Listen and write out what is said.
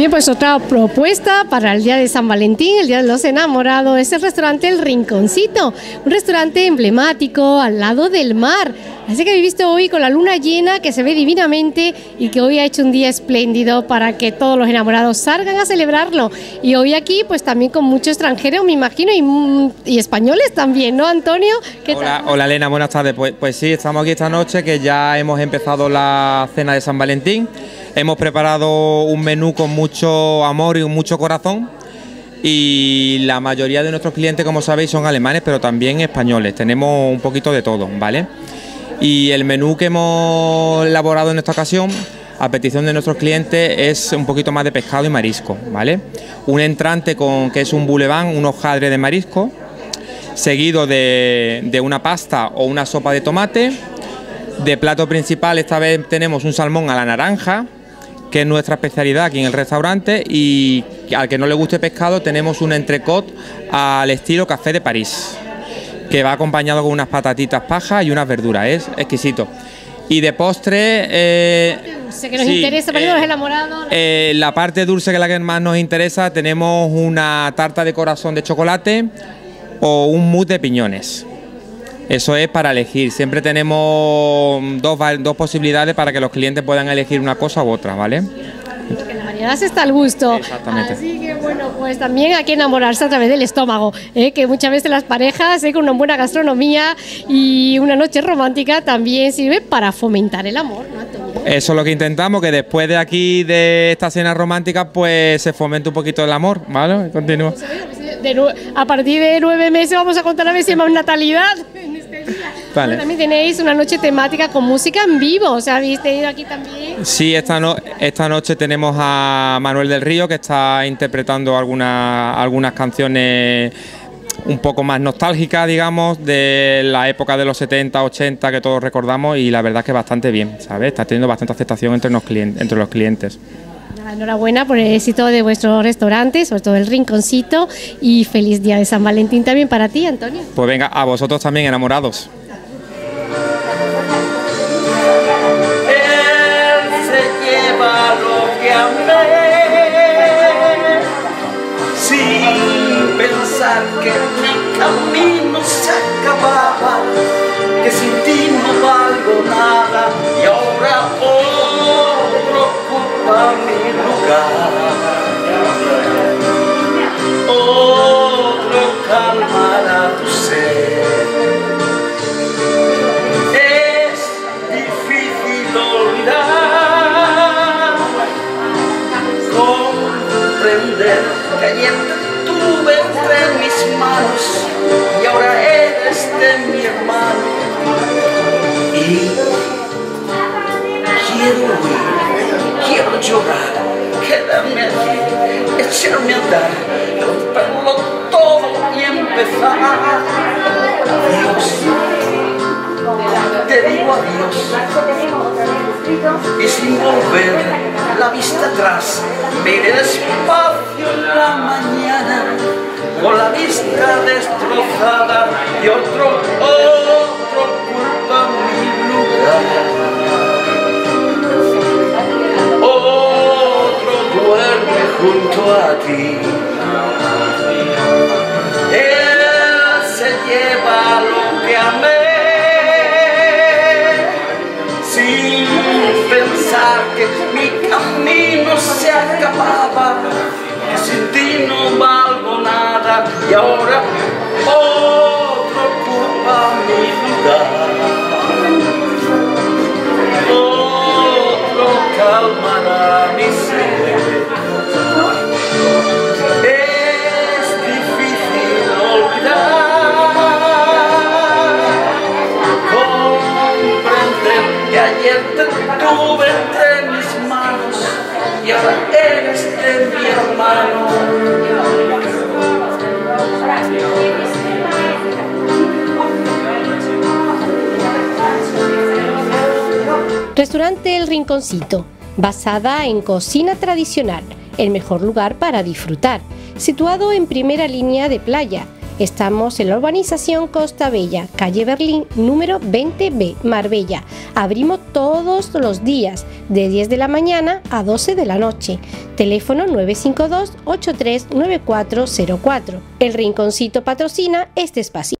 Bien, pues otra propuesta para el día de San Valentín, el día de los enamorados, es el restaurante El Rinconcito, un restaurante emblemático al lado del mar. Así que he visto hoy con la luna llena que se ve divinamente y que hoy ha hecho un día espléndido para que todos los enamorados salgan a celebrarlo. Y hoy aquí, pues también con muchos extranjeros, me imagino, y, españoles también, ¿no, Antonio? hola, hola, Elena, buenas tardes. Pues, pues sí, estamos aquí esta noche que ya hemos empezado la cena de San Valentín. Hemos preparado un menú con mucho amor y mucho corazón y la mayoría de nuestros clientes, como sabéis, son alemanes, pero también españoles. Tenemos un poquito de todo, ¿vale? Y el menú que hemos elaborado en esta ocasión, a petición de nuestros clientes, es un poquito más de pescado y marisco, ¿vale? Un entrante con que es un boulevard, un hojaldre de marisco, seguido de, de una pasta o una sopa de tomate. De plato principal esta vez tenemos un salmón a la naranja, que es nuestra especialidad aquí en el restaurante y al que no le guste pescado tenemos un entrecot al estilo café de París, que va acompañado con unas patatitas pajas y unas verduras, es exquisito. Y de postre... Eh, que nos interesa para los enamorados. Eh, la parte dulce que es la que más nos interesa, tenemos una tarta de corazón de chocolate o un mousse de piñones. Eso es para elegir. Siempre tenemos dos, dos posibilidades para que los clientes puedan elegir una cosa u otra, ¿vale? Porque la variedad está al gusto. Exactamente. Así que bueno, pues también hay que enamorarse a través del estómago, ¿eh? que muchas veces las parejas ¿eh? con una buena gastronomía y una noche romántica también sirve para fomentar el amor, ¿no, Eso es lo que intentamos, que después de aquí, de esta cena romántica, pues se fomente un poquito el amor, ¿vale? Continúa. a partir de nueve meses vamos a contar a ver si hay más natalidad. También tenéis una noche temática con música en vivo, o sea, habéis tenido aquí también. Sí, esta, esta noche tenemos a Manuel del Río que está interpretando algunas, algunas canciones un poco más nostálgicas, digamos, de la época de los 70, 80 que todos recordamos y la verdad es que bastante bien, ¿sabes? Está teniendo bastante aceptación entre los clientes. Entre los clientes. Enhorabuena por el éxito de vuestro restaurante, sobre todo el Rinconcito, y feliz día de San Valentín también para ti, Antonio. Pues venga, a vosotros también, enamorados. Él se lleva lo que amé, sin pensar que mi camino se acababa, que sin ti no valgo nada, y ahora ocupa mi lugar. Otro calmará tu sed. Es difícil olvidar, comprender que ayer tuve entre mis manos y ahora eres de mi hermano. Y quiero huir, llorar, quedarme allí, echarme a andar, romperlo todo y empezar. Dios, te digo adiós. Y sin volver la vista atrás miré despacio en la mañana con la vista destrozada y otro, otro que mi camino se acababa, que sin ti no valgo nada y ahora otro ocupa mi lugar. Otro calmará mi sed. Es difícil olvidar ayer te tuve hermano. Restaurante El Rinconcito, basada en cocina tradicional, el mejor lugar para disfrutar, situado en primera línea de playa, Estamos en la urbanización Costa Bella, calle Berlín, número 20B, Marbella. Abrimos todos los días, de 10 de la mañana a 12 de la noche. Teléfono 952 839404. El Rinconcito patrocina este espacio.